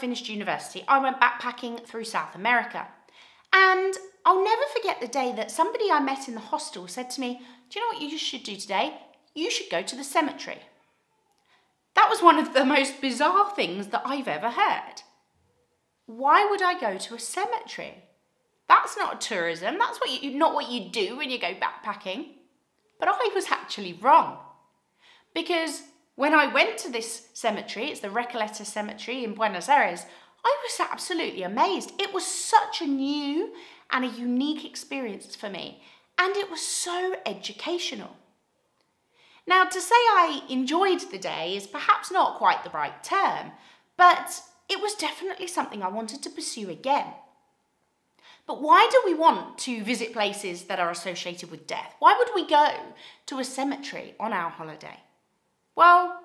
Finished university, I went backpacking through South America. And I'll never forget the day that somebody I met in the hostel said to me, Do you know what you should do today? You should go to the cemetery. That was one of the most bizarre things that I've ever heard. Why would I go to a cemetery? That's not tourism. That's what you, not what you do when you go backpacking. But I was actually wrong. Because when I went to this cemetery, it's the Recoleta Cemetery in Buenos Aires, I was absolutely amazed. It was such a new and a unique experience for me, and it was so educational. Now, to say I enjoyed the day is perhaps not quite the right term, but it was definitely something I wanted to pursue again. But why do we want to visit places that are associated with death? Why would we go to a cemetery on our holiday? Well,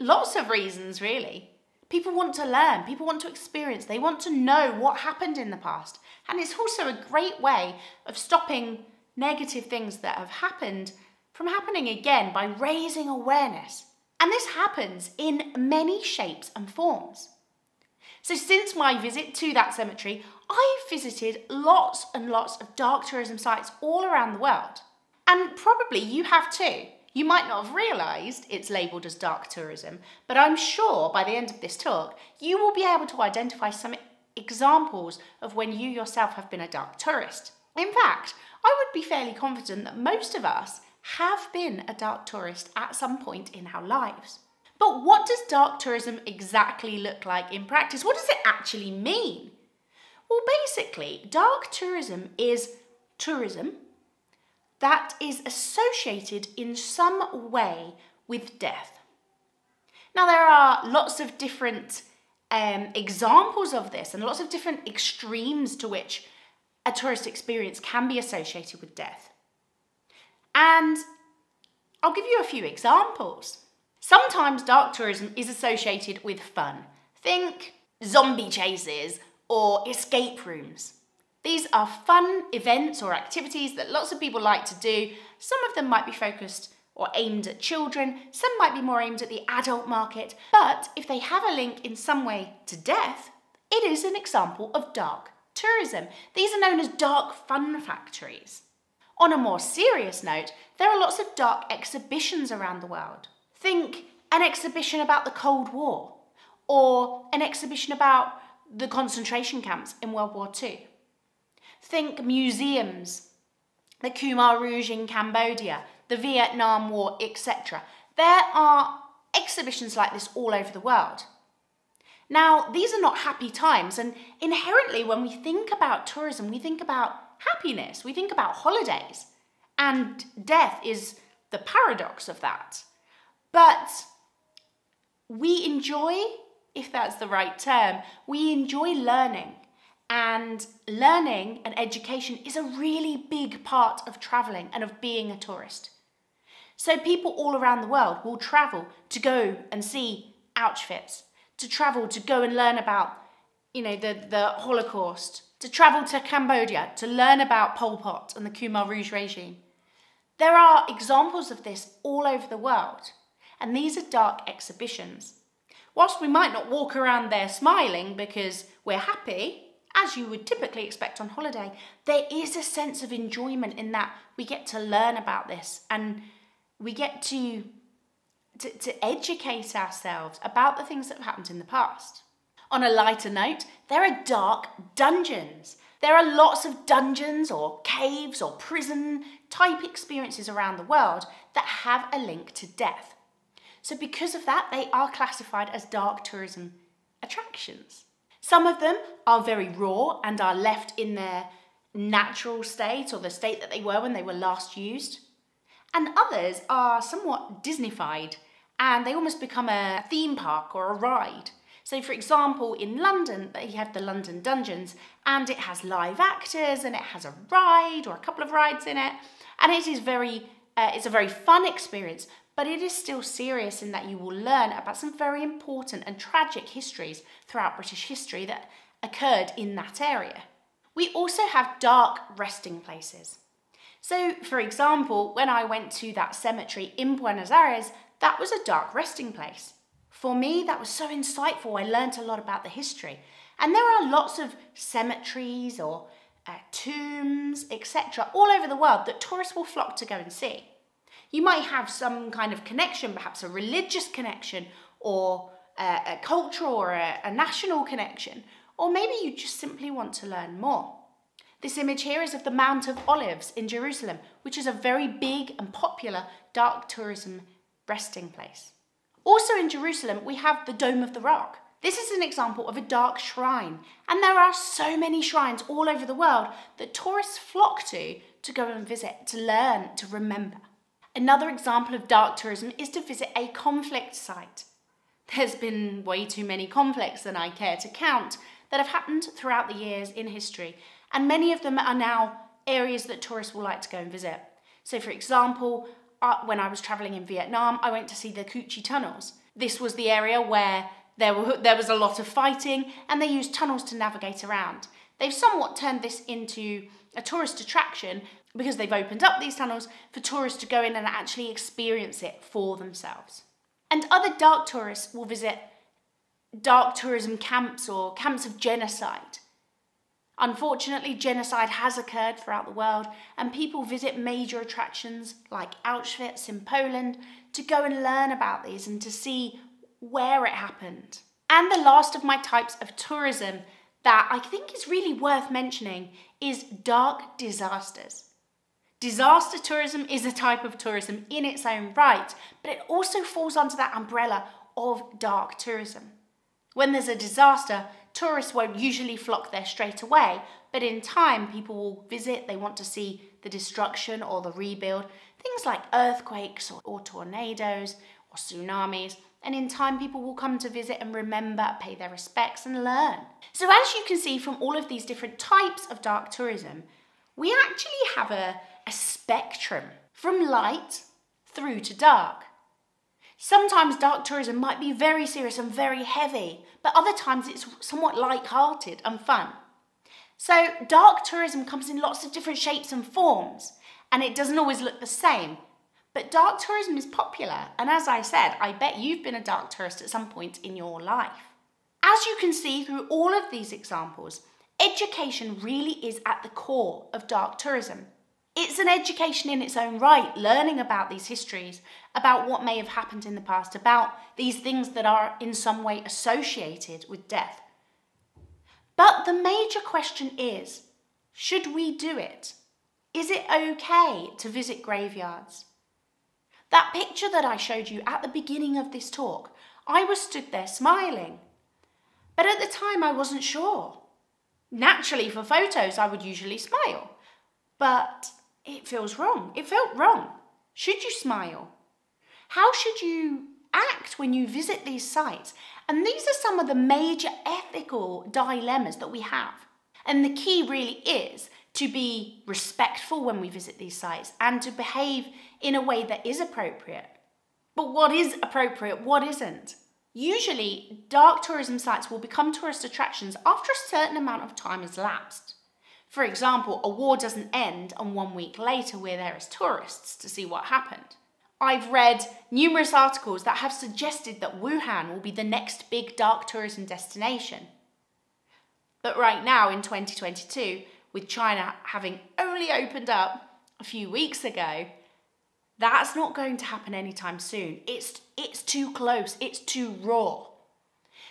lots of reasons, really. People want to learn, people want to experience, they want to know what happened in the past. And it's also a great way of stopping negative things that have happened from happening again by raising awareness. And this happens in many shapes and forms. So, since my visit to that cemetery, I've visited lots and lots of dark tourism sites all around the world. And probably you have too. You might not have realised it's labelled as dark tourism, but I'm sure by the end of this talk, you will be able to identify some examples of when you yourself have been a dark tourist. In fact, I would be fairly confident that most of us have been a dark tourist at some point in our lives. But what does dark tourism exactly look like in practice? What does it actually mean? Well, basically, dark tourism is tourism that is associated in some way with death. Now, there are lots of different um, examples of this and lots of different extremes to which a tourist experience can be associated with death. And I'll give you a few examples. Sometimes dark tourism is associated with fun. Think zombie chases or escape rooms. These are fun events or activities that lots of people like to do. Some of them might be focused or aimed at children, some might be more aimed at the adult market, but if they have a link in some way to death, it is an example of dark tourism. These are known as dark fun factories. On a more serious note, there are lots of dark exhibitions around the world. Think an exhibition about the Cold War, or an exhibition about the concentration camps in World War II. Think museums, the Khmer Rouge in Cambodia, the Vietnam War, etc. There are exhibitions like this all over the world. Now, these are not happy times, and inherently, when we think about tourism, we think about happiness, we think about holidays, and death is the paradox of that. But we enjoy, if that's the right term, we enjoy learning. And learning and education is a really big part of traveling and of being a tourist. So people all around the world will travel to go and see Auschwitz, to travel to go and learn about, you know, the, the Holocaust, to travel to Cambodia to learn about Pol Pot and the Khmer Rouge regime. There are examples of this all over the world, and these are dark exhibitions. Whilst we might not walk around there smiling because we're happy, as you would typically expect on holiday, there is a sense of enjoyment in that we get to learn about this and we get to, to, to educate ourselves about the things that have happened in the past. On a lighter note, there are dark dungeons. There are lots of dungeons or caves or prison type experiences around the world that have a link to death. So, because of that, they are classified as dark tourism attractions. Some of them are very raw and are left in their natural state or the state that they were when they were last used. And others are somewhat Disneyfied and they almost become a theme park or a ride. So, for example, in London, you have the London Dungeons, and it has live actors, and it has a ride or a couple of rides in it, and it is very, uh, it's a very fun experience but it is still serious in that you will learn about some very important and tragic histories throughout British history that occurred in that area. We also have dark resting places. So, for example, when I went to that cemetery in Buenos Aires, that was a dark resting place. For me, that was so insightful. I learnt a lot about the history. And there are lots of cemeteries or uh, tombs, etc., all over the world that tourists will flock to go and see. You might have some kind of connection, perhaps a religious connection, or a, a cultural or a, a national connection, or maybe you just simply want to learn more. This image here is of the Mount of Olives in Jerusalem, which is a very big and popular dark tourism resting place. Also in Jerusalem, we have the Dome of the Rock. This is an example of a dark shrine, and there are so many shrines all over the world that tourists flock to to go and visit, to learn, to remember. Another example of dark tourism is to visit a conflict site. There's been way too many conflicts than I care to count that have happened throughout the years in history, and many of them are now areas that tourists will like to go and visit. So, for example, uh, when I was travelling in Vietnam, I went to see the Cu Chi tunnels. This was the area where there, were, there was a lot of fighting and they used tunnels to navigate around. They've somewhat turned this into a tourist attraction because they've opened up these tunnels for tourists to go in and actually experience it for themselves. And other dark tourists will visit dark tourism camps or camps of genocide. Unfortunately, genocide has occurred throughout the world, and people visit major attractions like Auschwitz in Poland to go and learn about these and to see where it happened. And the last of my types of tourism that I think is really worth mentioning is dark disasters. Disaster tourism is a type of tourism in its own right, but it also falls under that umbrella of dark tourism. When there's a disaster, tourists won't usually flock there straight away, but in time, people will visit, they want to see the destruction or the rebuild, things like earthquakes or, or tornadoes or tsunamis. And in time, people will come to visit and remember, pay their respects, and learn. So, as you can see from all of these different types of dark tourism, we actually have a, a spectrum from light through to dark. Sometimes dark tourism might be very serious and very heavy, but other times it's somewhat light-hearted and fun. So dark tourism comes in lots of different shapes and forms, and it doesn't always look the same. But dark tourism is popular, and as I said, I bet you've been a dark tourist at some point in your life. As you can see through all of these examples, education really is at the core of dark tourism. It's an education in its own right, learning about these histories, about what may have happened in the past, about these things that are in some way associated with death. But the major question is should we do it? Is it okay to visit graveyards? That picture that I showed you at the beginning of this talk, I was stood there smiling. But at the time, I wasn't sure. Naturally, for photos, I would usually smile. But it feels wrong. It felt wrong. Should you smile? How should you act when you visit these sites? And these are some of the major ethical dilemmas that we have. And the key really is to be respectful when we visit these sites and to behave in a way that is appropriate. But what is appropriate, what isn't? Usually, dark tourism sites will become tourist attractions after a certain amount of time has lapsed. For example, a war doesn't end and one week later we're there as tourists to see what happened. I've read numerous articles that have suggested that Wuhan will be the next big dark tourism destination. But right now in 2022, with China having only opened up a few weeks ago, that's not going to happen anytime soon. It's, it's too close, it's too raw.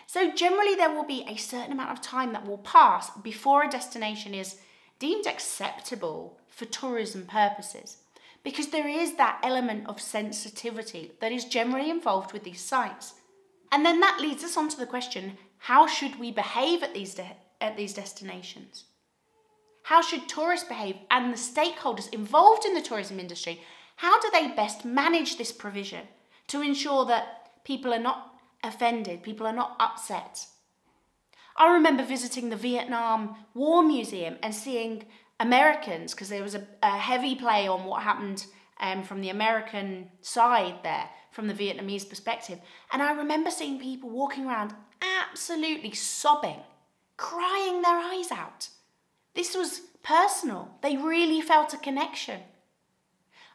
So generally there will be a certain amount of time that will pass before a destination is deemed acceptable for tourism purposes because there is that element of sensitivity that is generally involved with these sites. And then that leads us on to the question how should we behave at these, at these destinations? How should tourists behave and the stakeholders involved in the tourism industry? How do they best manage this provision to ensure that people are not offended, people are not upset? I remember visiting the Vietnam War Museum and seeing Americans, because there was a, a, heavy play on what happened um, from the American side there, from the Vietnamese perspective. And I remember seeing people walking around absolutely sobbing, crying their eyes out. This was personal. They really felt a connection.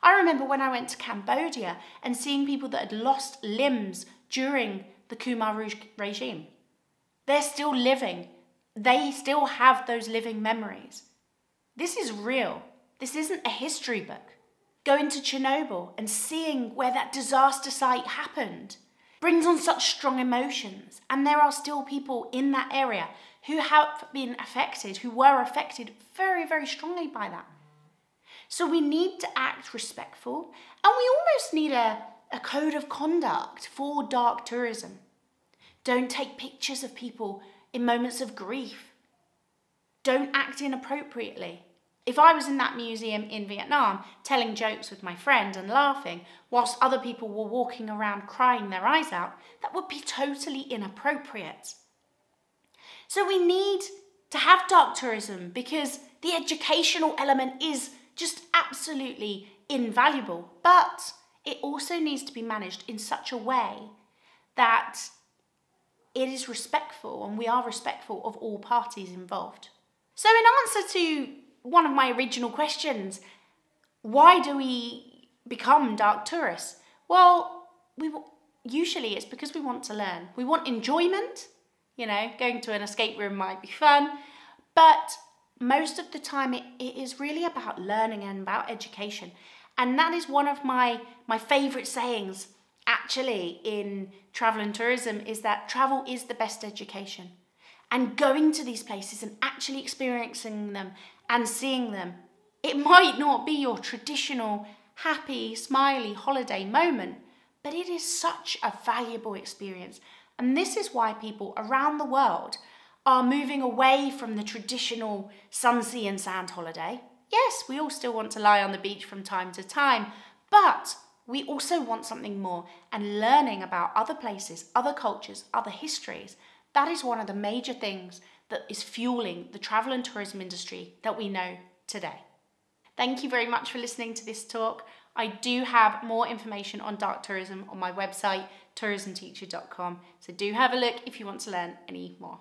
I remember when I went to Cambodia and seeing people that had lost limbs during the Khmer Rouge regime. They're still living. They still have those living memories. This is real. This isn't a history book. Going to Chernobyl and seeing where that disaster site happened brings on such strong emotions. And there are still people in that area who have been affected, who were affected very, very strongly by that. So we need to act respectful and we almost need a, a code of conduct for dark tourism. Don't take pictures of people in moments of grief. Don't act inappropriately. If I was in that museum in Vietnam telling jokes with my friend and laughing, whilst other people were walking around crying their eyes out, that would be totally inappropriate. So we need to have dark tourism because the educational element is just absolutely invaluable, but it also needs to be managed in such a way that it is respectful and we are respectful of all parties involved. So, in answer to one of my original questions. Why do we become dark tourists? Well, we usually it's because we want to learn. We want enjoyment. You know, going to an escape room might be fun, but most of the time it, it is really about learning and about education. And that is one of my my favorite sayings actually in travel and tourism is that travel is the best education. And going to these places and actually experiencing them and seeing them. It might not be your traditional happy, smiley holiday moment, but it is such a valuable experience. And this is why people around the world are moving away from the traditional sun, sea, and sand holiday. Yes, we all still want to lie on the beach from time to time, but we also want something more and learning about other places, other cultures, other histories. That is one of the major things that is fueling the travel and tourism industry that we know today. Thank you very much for listening to this talk. I do have more information on dark tourism on my website, tourismteacher.com. So do have a look if you want to learn any more.